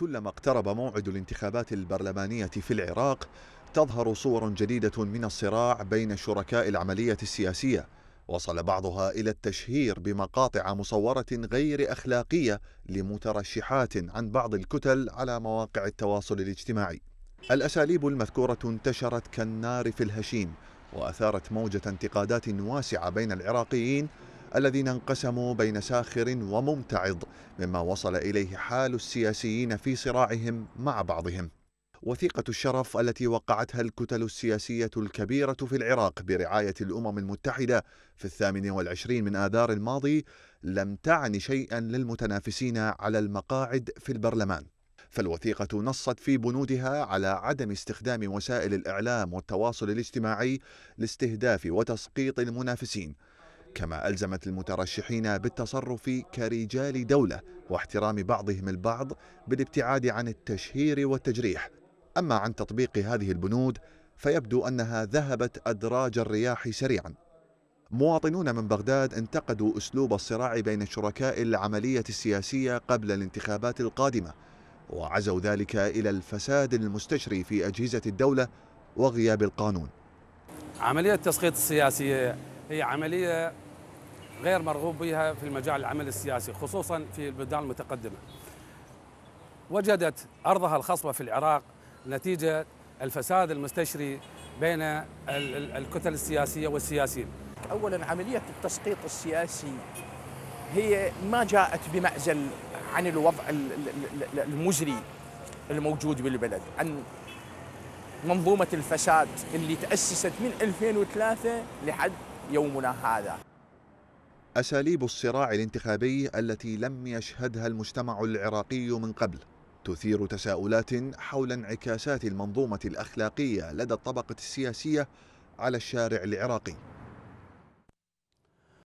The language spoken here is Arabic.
كلما اقترب موعد الانتخابات البرلمانية في العراق تظهر صور جديدة من الصراع بين شركاء العملية السياسية. وصل بعضها إلى التشهير بمقاطع مصورة غير أخلاقية لمترشحات عن بعض الكتل على مواقع التواصل الاجتماعي. الأساليب المذكورة انتشرت كالنار في الهشيم وأثارت موجة انتقادات واسعة بين العراقيين الذين انقسموا بين ساخر وممتعض مما وصل إليه حال السياسيين في صراعهم مع بعضهم. وثيقة الشرف التي وقعتها الكتل السياسية الكبيرة في العراق برعاية الأمم المتحدة في الثامن والعشرين من آذار الماضي لم تعني شيئا للمتنافسين على المقاعد في البرلمان. فالوثيقة نصت في بنودها على عدم استخدام وسائل الإعلام والتواصل الاجتماعي لاستهداف وتسقيط المنافسين. كما ألزمت المترشحين بالتصرف كرجال دولة واحترام بعضهم البعض بالابتعاد عن التشهير والتجريح. أما عن تطبيق هذه البنود فيبدو أنها ذهبت أدراج الرياح سريعا. مواطنون من بغداد انتقدوا أسلوب الصراع بين شركاء العملية السياسية قبل الانتخابات القادمة وعزوا ذلك إلى الفساد المستشري في أجهزة الدولة وغياب القانون. عملية التسقيط السياسية هي عملية غير مرغوب بها في المجال العمل السياسي خصوصا في البلدان المتقدمة. وجدت أرضها الخصبة في العراق نتيجة الفساد المستشري بين الكتل السياسية والسياسيين. أولا عملية التسقيط السياسي هي ما جاءت بمعزل عن الوضع المزري الموجود بالبلد. عن منظومة الفساد اللي تأسست من 2003 لحد يومنا هذا. أساليب الصراع الانتخابي التي لم يشهدها المجتمع العراقي من قبل تثير تساؤلات حول انعكاسات المنظومة الأخلاقية لدى الطبقة السياسية على الشارع العراقي.